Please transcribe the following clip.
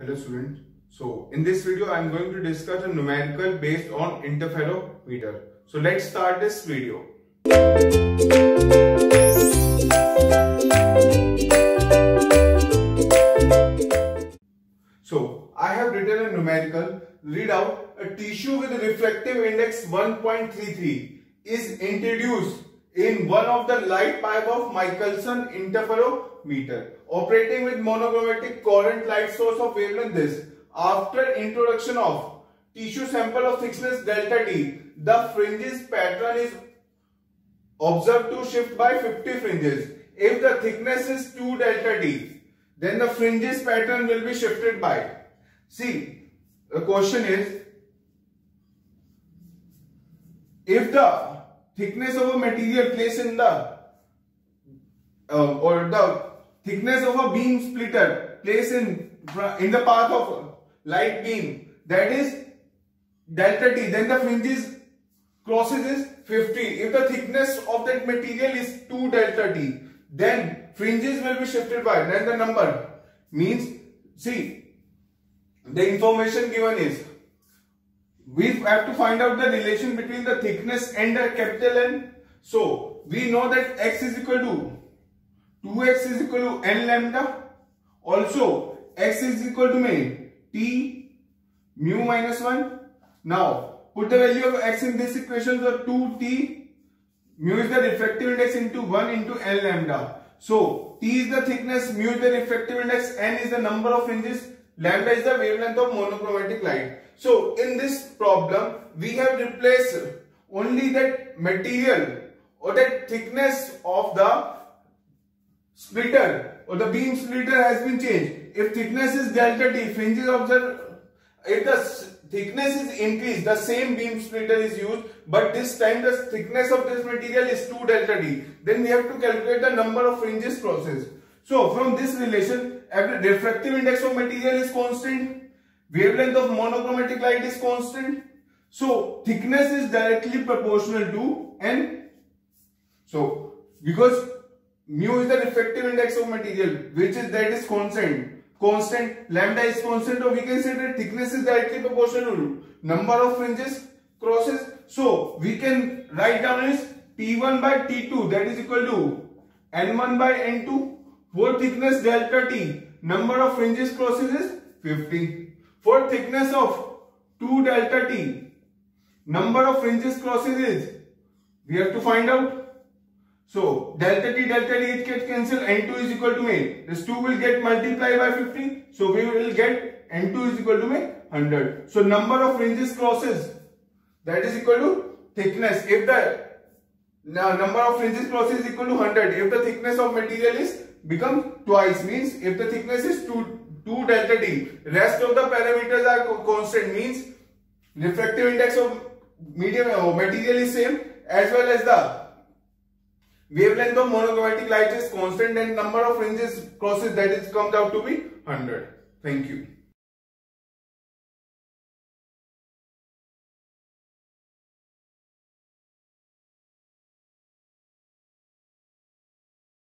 Hello students. So in this video I am going to discuss a numerical based on interferometer. So let's start this video. So I have written a numerical read out a tissue with a refractive index 1.33 is introduced in one of the light pipe of Michelson interferometer operating with monochromatic coherent light source of wavelength this. After introduction of tissue sample of thickness delta T, the fringes pattern is observed to shift by 50 fringes. If the thickness is 2 delta T, then the fringes pattern will be shifted by. See, the question is, if the thickness of a material placed in the uh, or the thickness of a beam splitter placed in in the path of light beam. That is delta t. Then the fringes crosses is 50 if the thickness of that material is 2 delta t then fringes will be shifted by then the number. Means see the information given is we have to find out the relation between the thickness and the capital N. So, we know that x is equal to 2x is equal to n lambda. Also, x is equal to me t mu minus 1. Now, put the value of x in this equation. So, 2t mu is the refractive index into 1 into n lambda. So, t is the thickness, mu is the refractive index, n is the number of fringes, lambda is the wavelength of monochromatic light. So in this problem, we have replaced only that material or that thickness of the splitter or the beam splitter has been changed. If thickness is delta T, fringes observe, if the thickness is increased, the same beam splitter is used, but this time the thickness of this material is 2 delta D. Then we have to calculate the number of fringes processed. So from this relation, every refractive index of material is constant wavelength of monochromatic light is constant. So thickness is directly proportional to n. So because mu is the refractive index of material which is that is constant. Constant lambda is constant or we can say that thickness is directly proportional to number of fringes crosses. So we can write down as T1 by T2 that is equal to N1 by N2 for thickness delta T number of fringes crosses is 50. For thickness of 2 delta t, number of fringes crosses is, we have to find out. So, delta t, delta t gets cancelled, n2 is equal to me. This 2 will get multiplied by 50. So, we will get n2 is equal to me 100. So, number of fringes crosses, that is equal to thickness. If the now, number of fringes crosses is equal to 100, if the thickness of material is become twice, means if the thickness is 2 2 delta t. Rest of the parameters are constant means refractive index of medium uh, material is same as well as the wavelength of monochromatic light is constant and number of fringes crosses that is comes out to be 100. Thank you.